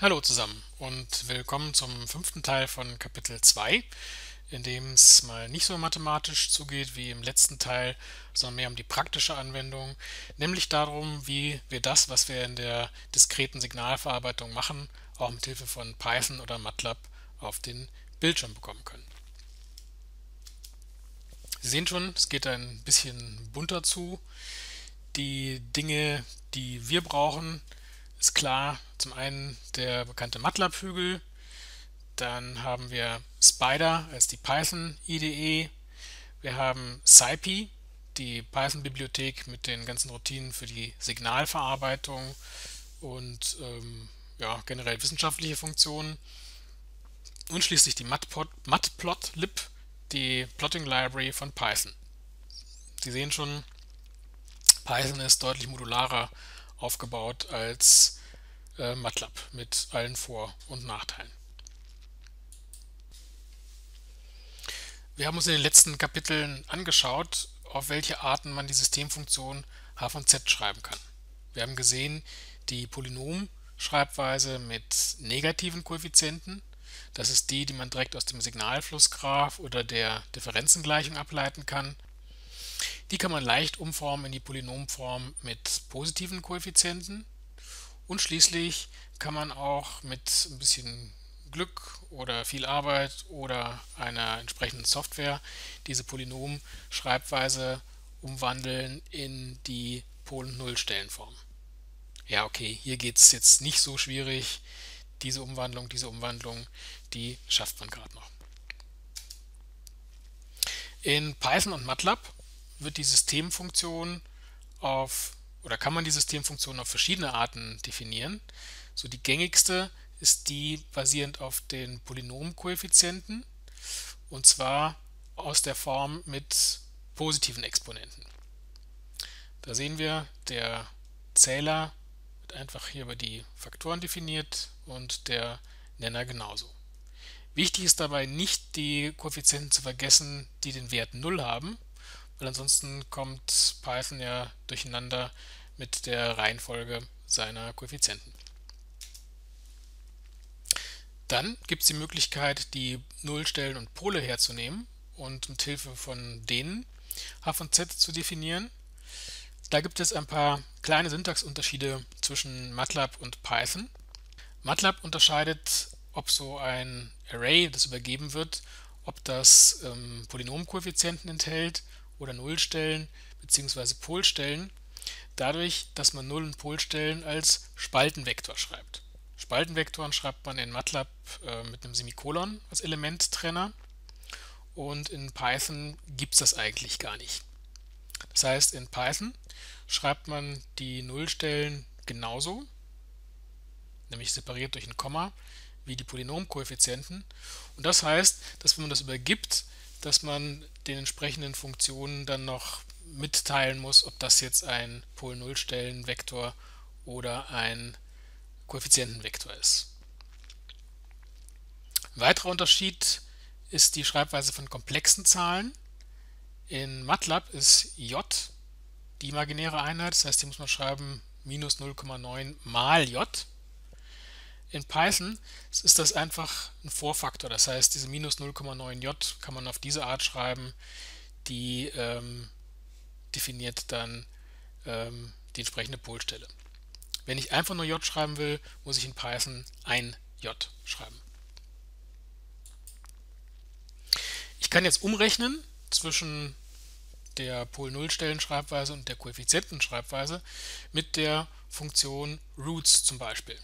Hallo zusammen und willkommen zum fünften Teil von Kapitel 2, in dem es mal nicht so mathematisch zugeht wie im letzten Teil, sondern mehr um die praktische Anwendung, nämlich darum, wie wir das, was wir in der diskreten Signalverarbeitung machen, auch mit Hilfe von Python oder MATLAB auf den Bildschirm bekommen können. Sie sehen schon, es geht ein bisschen bunter zu. Die Dinge, die wir brauchen, ist klar, zum einen der bekannte MATLAB-Hügel, dann haben wir Spider als die Python-IDE, wir haben SciPy, die Python-Bibliothek mit den ganzen Routinen für die Signalverarbeitung und ähm, ja, generell wissenschaftliche Funktionen. Und schließlich die Matplotlib, die Plotting Library von Python. Sie sehen schon, Python ist deutlich modularer aufgebaut als äh, MATLAB mit allen Vor- und Nachteilen. Wir haben uns in den letzten Kapiteln angeschaut, auf welche Arten man die Systemfunktion h von z schreiben kann. Wir haben gesehen, die Polynomschreibweise mit negativen Koeffizienten, das ist die, die man direkt aus dem Signalflussgraph oder der Differenzengleichung ableiten kann. Die kann man leicht umformen in die Polynomform mit positiven Koeffizienten. Und schließlich kann man auch mit ein bisschen Glück oder viel Arbeit oder einer entsprechenden Software diese Polynomschreibweise umwandeln in die Polen-Nullstellenform. Ja, okay, hier geht es jetzt nicht so schwierig. Diese Umwandlung, diese Umwandlung, die schafft man gerade noch. In Python und MATLAB wird die Systemfunktion auf oder kann man die Systemfunktion auf verschiedene Arten definieren. So die gängigste ist die basierend auf den Polynomkoeffizienten und zwar aus der Form mit positiven Exponenten. Da sehen wir, der Zähler wird einfach hier über die Faktoren definiert und der Nenner genauso. Wichtig ist dabei nicht die Koeffizienten zu vergessen, die den Wert 0 haben, weil ansonsten kommt Python ja durcheinander mit der Reihenfolge seiner Koeffizienten. Dann gibt es die Möglichkeit, die Nullstellen und Pole herzunehmen und mit Hilfe von denen h von z zu definieren. Da gibt es ein paar kleine Syntaxunterschiede zwischen MATLAB und Python. MATLAB unterscheidet, ob so ein Array, das übergeben wird, ob das ähm, Polynomkoeffizienten enthält oder Nullstellen bzw. Polstellen, dadurch, dass man Null- und Polstellen als Spaltenvektor schreibt. Spaltenvektoren schreibt man in MATLAB äh, mit einem Semikolon als Elementtrenner und in Python gibt es das eigentlich gar nicht. Das heißt, in Python schreibt man die Nullstellen genauso, nämlich separiert durch ein Komma, wie die Polynomkoeffizienten. Und das heißt, dass wenn man das übergibt, dass man den entsprechenden Funktionen dann noch mitteilen muss, ob das jetzt ein Pol-Null-Stellenvektor oder ein Koeffizientenvektor ist. Ein weiterer Unterschied ist die Schreibweise von komplexen Zahlen. In MATLAB ist j die imaginäre Einheit, das heißt, hier muss man schreiben minus 0,9 mal j. In Python ist das einfach ein Vorfaktor, das heißt, diese minus 0,9j kann man auf diese Art schreiben, die ähm, definiert dann ähm, die entsprechende Polstelle. Wenn ich einfach nur j schreiben will, muss ich in Python ein j schreiben. Ich kann jetzt umrechnen zwischen der Pol-Null-Stellen-Schreibweise und der Koeffizienten-Schreibweise mit der Funktion roots zum Beispiel.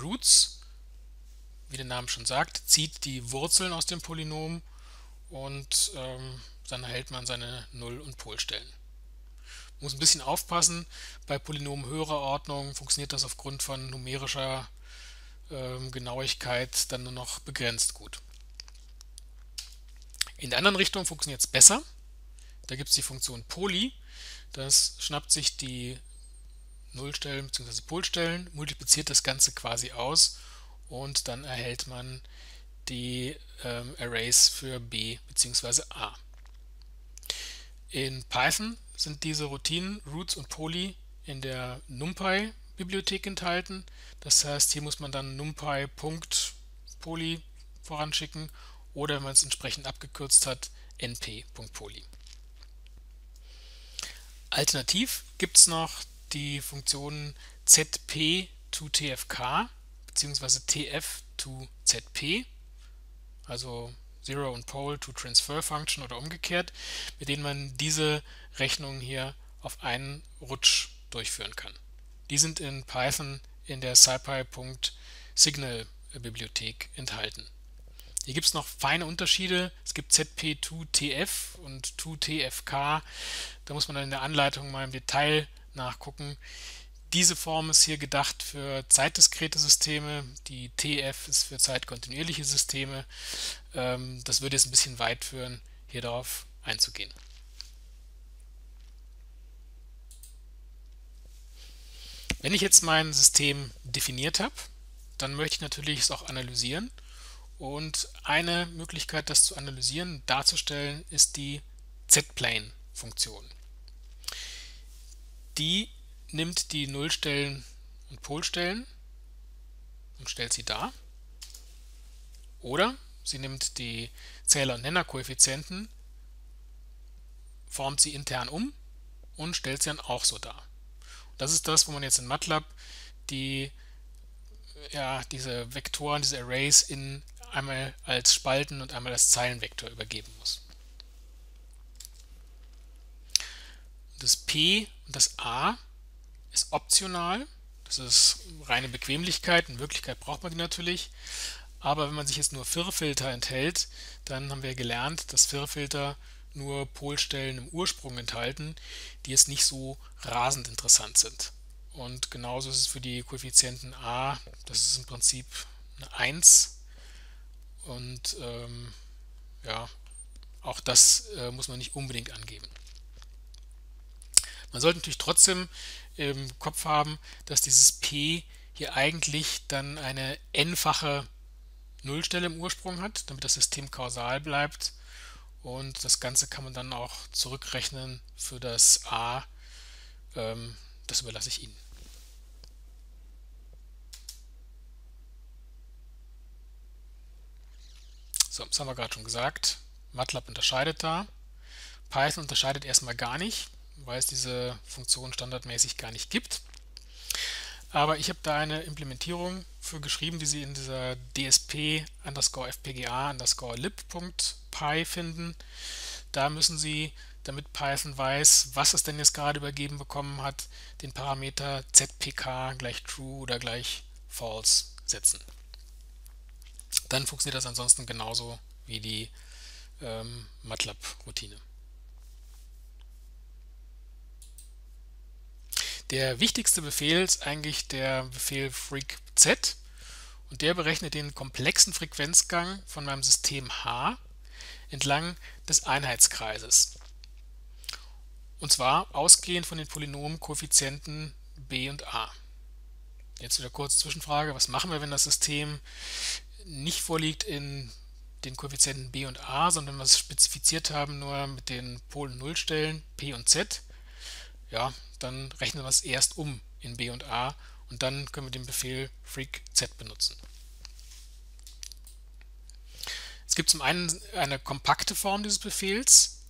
Roots, wie der Name schon sagt, zieht die Wurzeln aus dem Polynom und ähm, dann erhält man seine Null- und Polstellen. Muss ein bisschen aufpassen, bei Polynomen höherer Ordnung funktioniert das aufgrund von numerischer ähm, Genauigkeit dann nur noch begrenzt gut. In der anderen Richtung funktioniert es besser. Da gibt es die Funktion Poly. Das schnappt sich die Nullstellen bzw. Polstellen, multipliziert das Ganze quasi aus und dann erhält man die ähm, Arrays für b bzw. a. In Python sind diese Routinen Roots und Poly in der NumPy Bibliothek enthalten. Das heißt, hier muss man dann numpy.poly voranschicken oder wenn man es entsprechend abgekürzt hat, np.poly. Alternativ gibt es noch die Funktionen zp to tfk bzw. tf to zp, also Zero und Pole to Transfer Function oder umgekehrt, mit denen man diese Rechnungen hier auf einen Rutsch durchführen kann. Die sind in Python in der scipy.signal Bibliothek enthalten. Hier gibt es noch feine Unterschiede. Es gibt ZP2TF und 2TFK. Da muss man dann in der Anleitung mal im Detail nachgucken. Diese Form ist hier gedacht für zeitdiskrete Systeme. Die TF ist für zeitkontinuierliche Systeme. Ähm, das würde jetzt ein bisschen weit führen, hier darauf einzugehen. Wenn ich jetzt mein System definiert habe, dann möchte ich natürlich es auch analysieren. Und eine Möglichkeit, das zu analysieren, darzustellen, ist die Z-Plane-Funktion. Die nimmt die Nullstellen und Polstellen und stellt sie dar. Oder sie nimmt die Zähler- und Nennerkoeffizienten, formt sie intern um und stellt sie dann auch so dar. Das ist das, wo man jetzt in MATLAB die, ja, diese Vektoren, diese Arrays in einmal als Spalten und einmal als Zeilenvektor übergeben muss. Das P und das A ist optional. Das ist reine Bequemlichkeit. In Wirklichkeit braucht man die natürlich. Aber wenn man sich jetzt nur Firrfilter enthält, dann haben wir gelernt, dass Firrfilter nur Polstellen im Ursprung enthalten, die jetzt nicht so rasend interessant sind. Und genauso ist es für die Koeffizienten a, das ist im Prinzip eine 1. Und ähm, ja, auch das äh, muss man nicht unbedingt angeben. Man sollte natürlich trotzdem im Kopf haben, dass dieses p hier eigentlich dann eine n-fache Nullstelle im Ursprung hat, damit das System kausal bleibt und das Ganze kann man dann auch zurückrechnen für das a. Ähm, das überlasse ich Ihnen. So, das haben wir gerade schon gesagt. MATLAB unterscheidet da. Python unterscheidet erstmal gar nicht, weil es diese Funktion standardmäßig gar nicht gibt. Aber ich habe da eine Implementierung für geschrieben, die Sie in dieser dsp underscore fpga underscore lib.py finden. Da müssen Sie, damit Python weiß, was es denn jetzt gerade übergeben bekommen hat, den Parameter zpk gleich true oder gleich false setzen. Dann funktioniert das ansonsten genauso wie die ähm, MATLAB-Routine. Der wichtigste Befehl ist eigentlich der Befehl freq_z und der berechnet den komplexen Frequenzgang von meinem System H entlang des Einheitskreises. Und zwar ausgehend von den Polynomkoeffizienten b und a. Jetzt wieder kurz Zwischenfrage, was machen wir, wenn das System nicht vorliegt in den Koeffizienten b und a, sondern wir es spezifiziert haben nur mit den Polen Nullstellen p und z? Ja, dann rechnen wir es erst um in B und A und dann können wir den Befehl freq_z benutzen. Es gibt zum einen eine kompakte Form dieses Befehls,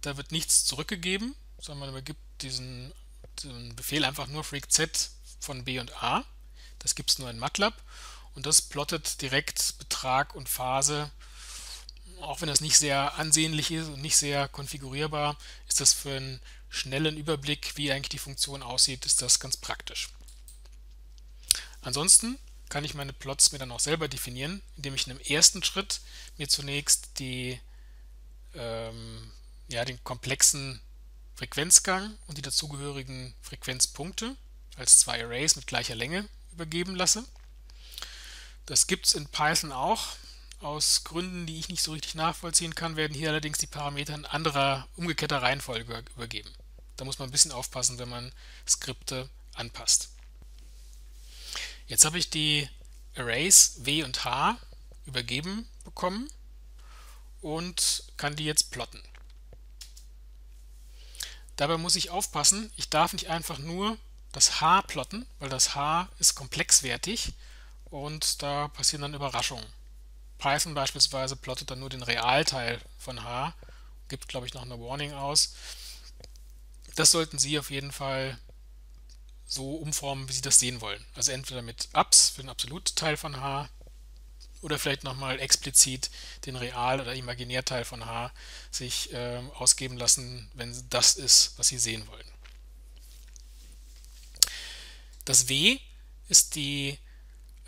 da wird nichts zurückgegeben, sondern man übergibt diesen, diesen Befehl einfach nur freq_z von B und A. Das gibt es nur in MATLAB und das plottet direkt Betrag und Phase. Auch wenn das nicht sehr ansehnlich ist und nicht sehr konfigurierbar, ist das für einen schnellen Überblick, wie eigentlich die Funktion aussieht, ist das ganz praktisch. Ansonsten kann ich meine Plots mir dann auch selber definieren, indem ich in einem ersten Schritt mir zunächst die, ähm, ja, den komplexen Frequenzgang und die dazugehörigen Frequenzpunkte als zwei Arrays mit gleicher Länge übergeben lasse. Das gibt es in Python auch. Aus Gründen, die ich nicht so richtig nachvollziehen kann, werden hier allerdings die Parameter in anderer, umgekehrter Reihenfolge übergeben. Da muss man ein bisschen aufpassen, wenn man Skripte anpasst. Jetzt habe ich die Arrays W und H übergeben bekommen und kann die jetzt plotten. Dabei muss ich aufpassen, ich darf nicht einfach nur das H plotten, weil das H ist komplexwertig und da passieren dann Überraschungen. Python beispielsweise plottet dann nur den Realteil von H, gibt glaube ich noch eine Warning aus. Das sollten Sie auf jeden Fall so umformen, wie Sie das sehen wollen. Also entweder mit Ups für den Absolutteil von H oder vielleicht nochmal explizit den Real- oder Imaginärteil von H sich äh, ausgeben lassen, wenn das ist, was Sie sehen wollen. Das W ist die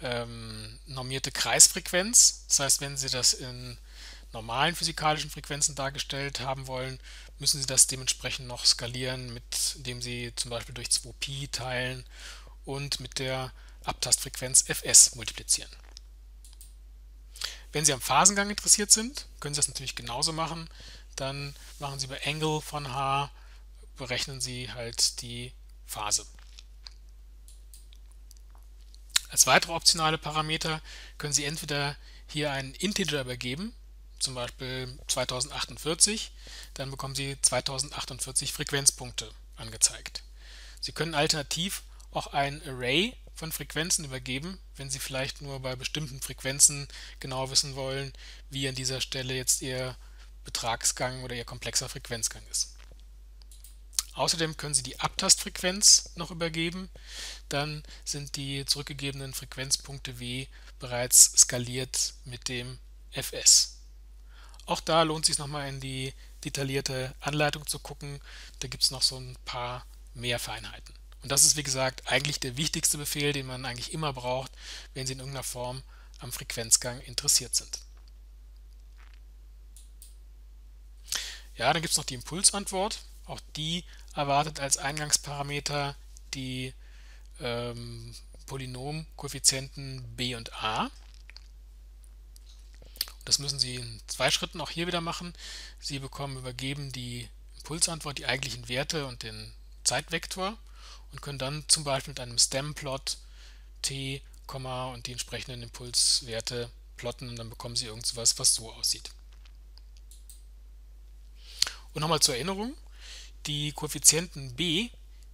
ähm, normierte Kreisfrequenz. Das heißt, wenn Sie das in normalen physikalischen Frequenzen dargestellt haben wollen, müssen Sie das dementsprechend noch skalieren, mit, indem Sie zum Beispiel durch 2Pi teilen und mit der Abtastfrequenz Fs multiplizieren. Wenn Sie am Phasengang interessiert sind, können Sie das natürlich genauso machen. Dann machen Sie bei Angle von H, berechnen Sie halt die Phase. Als weitere optionale Parameter können Sie entweder hier einen Integer übergeben, zum Beispiel 2048, dann bekommen Sie 2048 Frequenzpunkte angezeigt. Sie können alternativ auch ein Array von Frequenzen übergeben, wenn Sie vielleicht nur bei bestimmten Frequenzen genau wissen wollen, wie an dieser Stelle jetzt Ihr Betragsgang oder Ihr komplexer Frequenzgang ist. Außerdem können Sie die Abtastfrequenz noch übergeben. Dann sind die zurückgegebenen Frequenzpunkte W bereits skaliert mit dem Fs. Auch da lohnt es sich nochmal in die detaillierte Anleitung zu gucken. Da gibt es noch so ein paar mehr Feinheiten. Und das ist, wie gesagt, eigentlich der wichtigste Befehl, den man eigentlich immer braucht, wenn Sie in irgendeiner Form am Frequenzgang interessiert sind. Ja, dann gibt es noch die Impulsantwort. Auch die erwartet als Eingangsparameter die ähm, Polynomkoeffizienten b und a. Das müssen Sie in zwei Schritten auch hier wieder machen. Sie bekommen übergeben die Impulsantwort, die eigentlichen Werte und den Zeitvektor und können dann zum Beispiel mit einem Stemplot t, und die entsprechenden Impulswerte plotten und dann bekommen Sie irgendwas, was so aussieht. Und nochmal zur Erinnerung, die Koeffizienten b,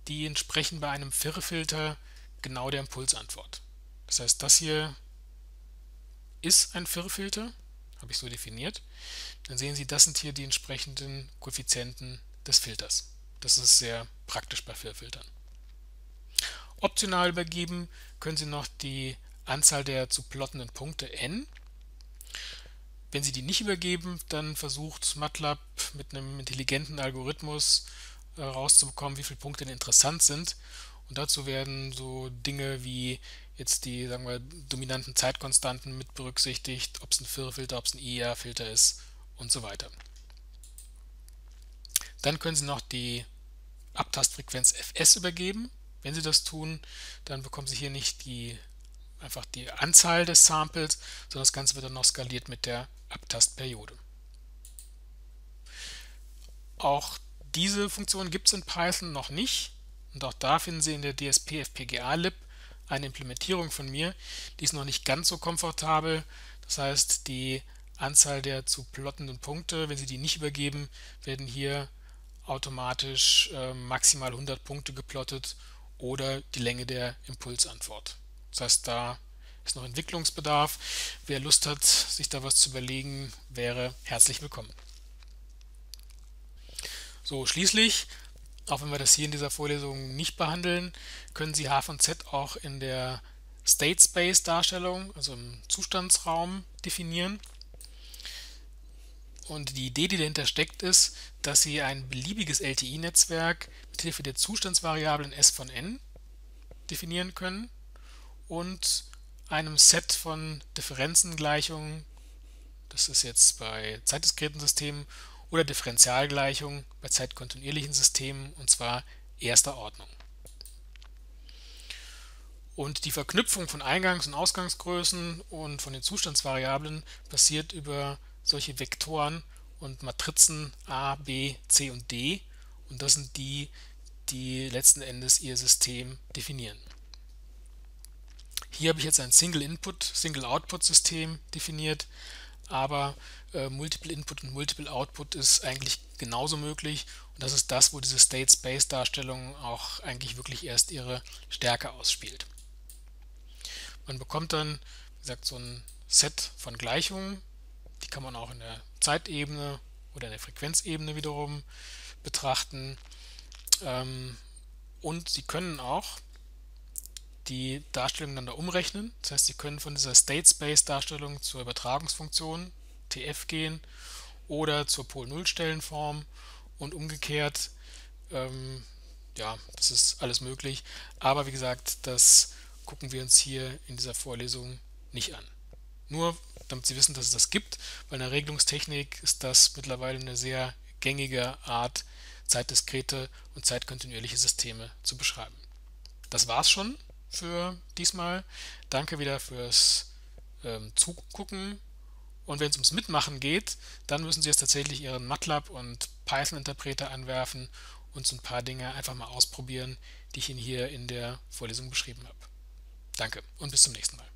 die entsprechen bei einem Firrefilter genau der Impulsantwort. Das heißt, das hier ist ein Firrefilter, habe ich so definiert. Dann sehen Sie, das sind hier die entsprechenden Koeffizienten des Filters. Das ist sehr praktisch bei Firrfiltern. Optional übergeben können Sie noch die Anzahl der zu plottenden Punkte n. Wenn Sie die nicht übergeben, dann versucht MATLAB mit einem intelligenten Algorithmus herauszubekommen, wie viele Punkte denn interessant sind. Und dazu werden so Dinge wie jetzt die, sagen wir, dominanten Zeitkonstanten mit berücksichtigt, ob es ein Firrfilter, ob es ein IR-Filter ist und so weiter. Dann können Sie noch die Abtastfrequenz Fs übergeben. Wenn Sie das tun, dann bekommen Sie hier nicht die, einfach die Anzahl des Samples, sondern das Ganze wird dann noch skaliert mit der Abtastperiode. Auch diese Funktion gibt es in Python noch nicht und auch da finden Sie in der DSP FPGA Lib eine Implementierung von mir. Die ist noch nicht ganz so komfortabel. Das heißt, die Anzahl der zu plottenden Punkte, wenn Sie die nicht übergeben, werden hier automatisch äh, maximal 100 Punkte geplottet oder die Länge der Impulsantwort. Das heißt, da ist noch Entwicklungsbedarf. Wer Lust hat, sich da was zu überlegen, wäre herzlich willkommen. So, schließlich, auch wenn wir das hier in dieser Vorlesung nicht behandeln, können Sie H von Z auch in der State Space Darstellung, also im Zustandsraum, definieren. Und die Idee, die dahinter steckt, ist, dass Sie ein beliebiges LTI-Netzwerk mit Hilfe der Zustandsvariablen S von n definieren können und einem Set von Differenzengleichungen, das ist jetzt bei zeitdiskreten Systemen oder Differentialgleichungen bei zeitkontinuierlichen Systemen und zwar erster Ordnung. Und die Verknüpfung von Eingangs- und Ausgangsgrößen und von den Zustandsvariablen passiert über solche Vektoren und Matrizen A, B, C und D. Und das sind die, die letzten Endes ihr System definieren. Hier habe ich jetzt ein Single-Input, Single-Output-System definiert. Aber äh, Multiple Input und Multiple Output ist eigentlich genauso möglich und das ist das, wo diese State Space Darstellung auch eigentlich wirklich erst ihre Stärke ausspielt. Man bekommt dann, wie gesagt, so ein Set von Gleichungen, die kann man auch in der Zeitebene oder in der Frequenzebene wiederum betrachten. Ähm, und Sie können auch die Darstellung dann da umrechnen. Das heißt, Sie können von dieser State Space Darstellung zur Übertragungsfunktion TF gehen oder zur Pol-Null-Stellenform und umgekehrt. Ähm, ja, das ist alles möglich. Aber wie gesagt, das gucken wir uns hier in dieser Vorlesung nicht an. Nur damit Sie wissen, dass es das gibt, weil in der Regelungstechnik ist das mittlerweile eine sehr gängige Art, zeitdiskrete und zeitkontinuierliche Systeme zu beschreiben. Das war's schon für diesmal. Danke wieder fürs ähm, Zugucken. Und wenn es ums Mitmachen geht, dann müssen Sie jetzt tatsächlich Ihren MATLAB und Python-Interpreter anwerfen und so ein paar Dinge einfach mal ausprobieren, die ich Ihnen hier in der Vorlesung beschrieben habe. Danke und bis zum nächsten Mal.